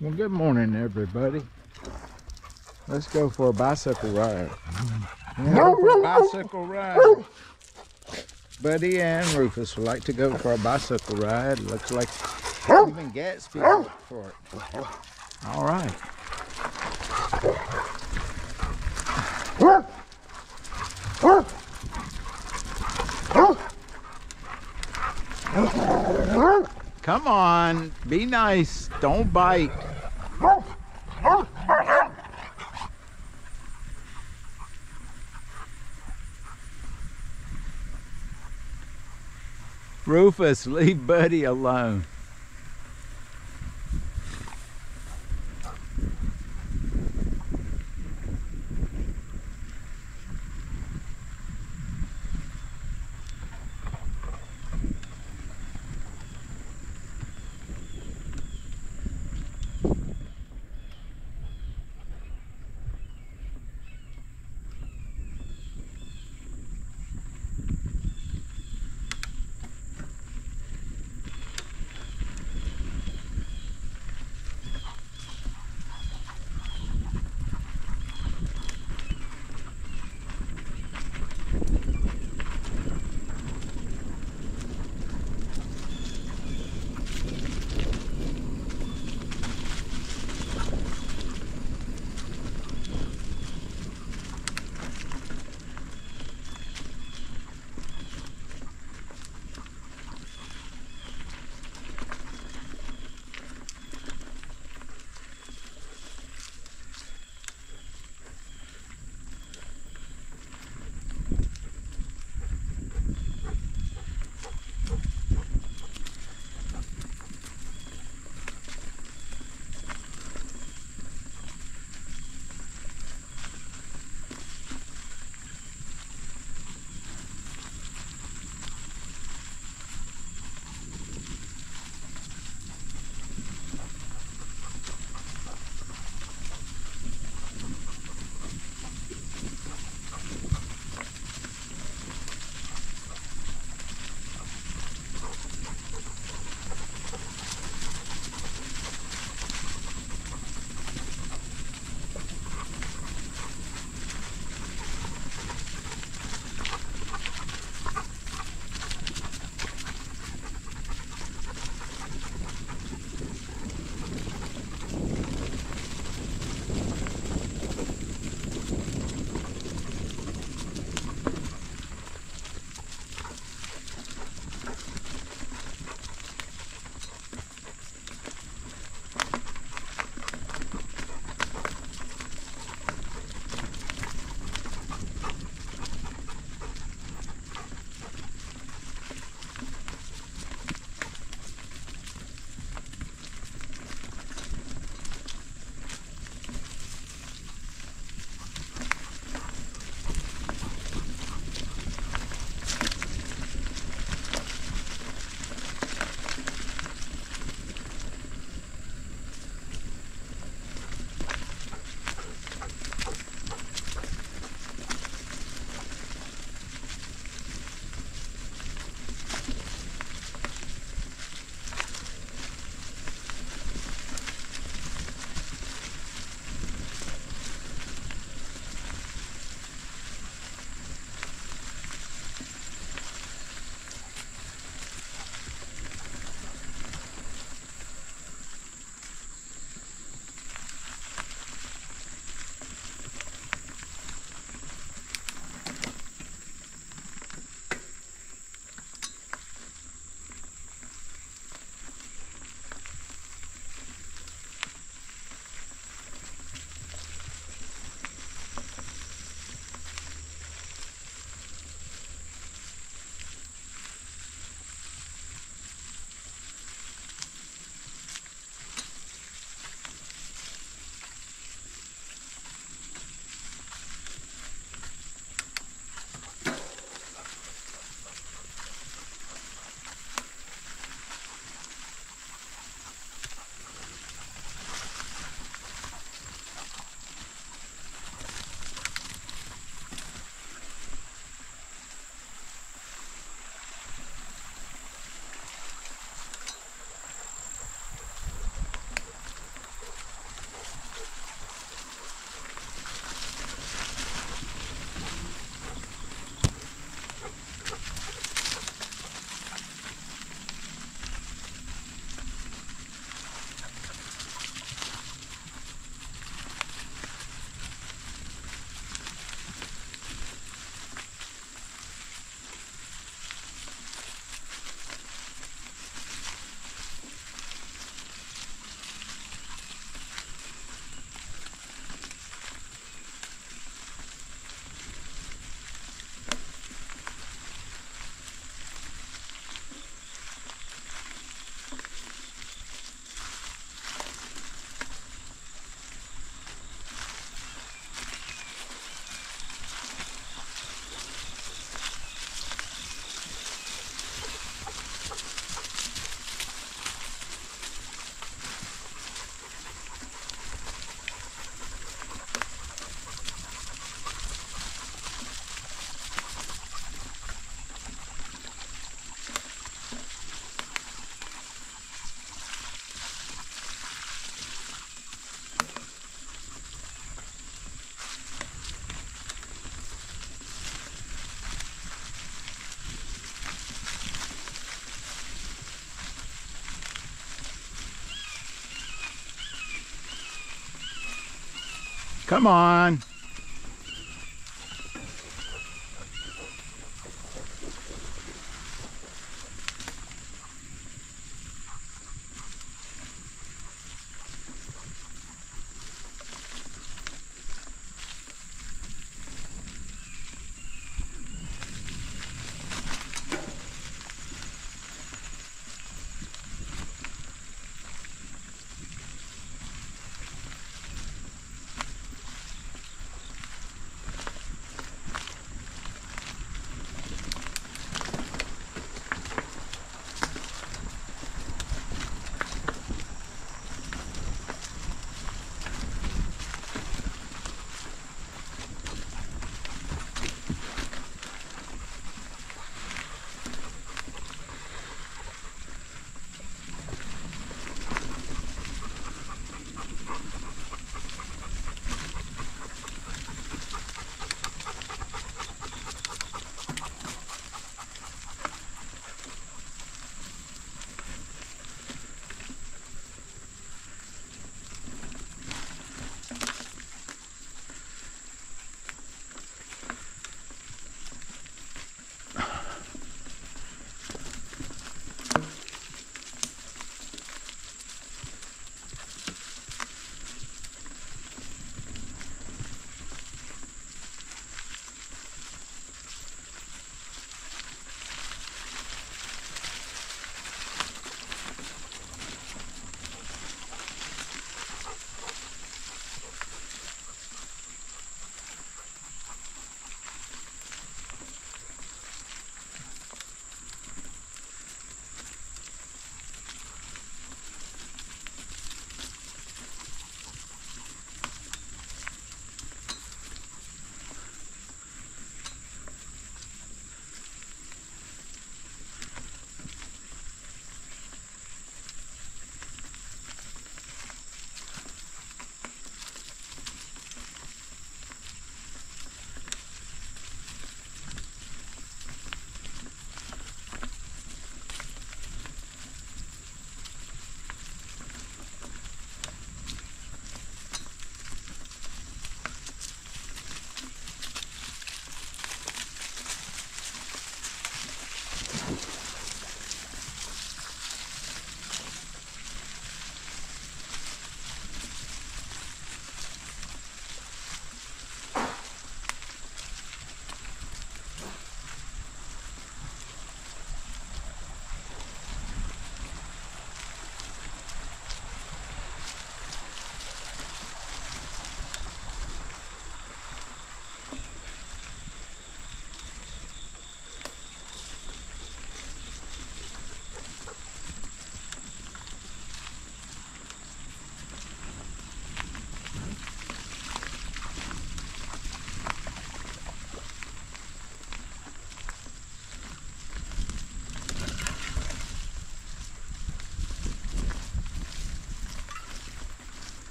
Well, good morning, everybody. Let's go for a bicycle ride. Go for a bicycle ride. Buddy and Rufus would like to go for a bicycle ride. Looks like even Gatsby for it. All right. Come on, be nice. Don't bite. Rufus, leave Buddy alone. Come on.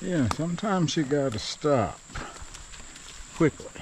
Yeah, sometimes you gotta stop quickly.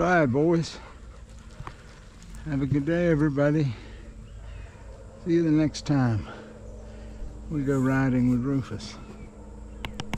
Ride, boys. Have a good day, everybody. See you the next time we go riding with Rufus.